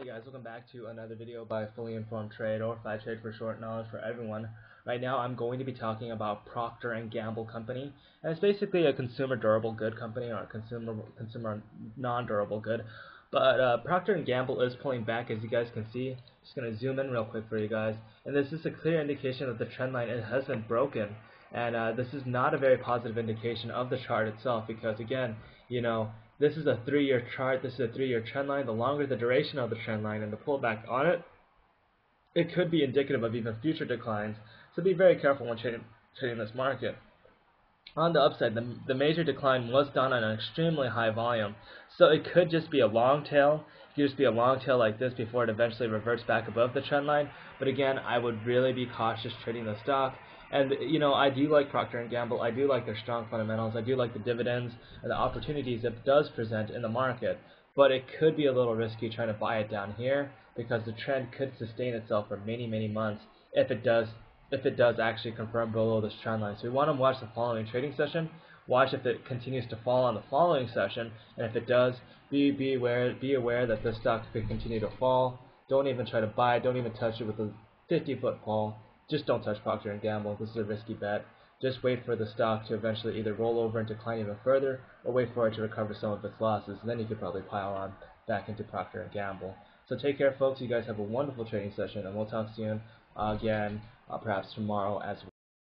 Hey guys, welcome back to another video by Fully Informed Trade or Fitrade for short knowledge for everyone. Right now I'm going to be talking about Procter & Gamble Company. And it's basically a consumer durable good company or a consumer consumer non-durable good. But uh, Procter & Gamble is pulling back as you guys can see. Just going to zoom in real quick for you guys. And this is a clear indication that the trend line has been broken. And uh, this is not a very positive indication of the chart itself because again, you know, this is a three-year chart. This is a three-year trend line. The longer the duration of the trend line and the pullback on it, it could be indicative of even future declines. So be very careful when trading, trading this market. On the upside, the, the major decline was done on an extremely high volume. So it could just be a long tail. It could just be a long tail like this before it eventually reverts back above the trend line. But again, I would really be cautious trading the stock. And you know, I do like Procter and Gamble. I do like their strong fundamentals. I do like the dividends and the opportunities it does present in the market. But it could be a little risky trying to buy it down here because the trend could sustain itself for many, many months if it does if it does actually confirm below this trend line. So we want to watch the following trading session. Watch if it continues to fall on the following session, and if it does, be be aware be aware that this stock could continue to fall. Don't even try to buy. Don't even touch it with a 50 foot pole. just don't touch Procter & Gamble. This is a risky bet. Just wait for the stock to eventually either roll over and decline even further, or wait for it to recover some of its losses, and then you could probably pile on back into Procter & Gamble. So take care, folks. You guys have a wonderful trading session, and we'll talk soon uh, again, uh, perhaps tomorrow as well.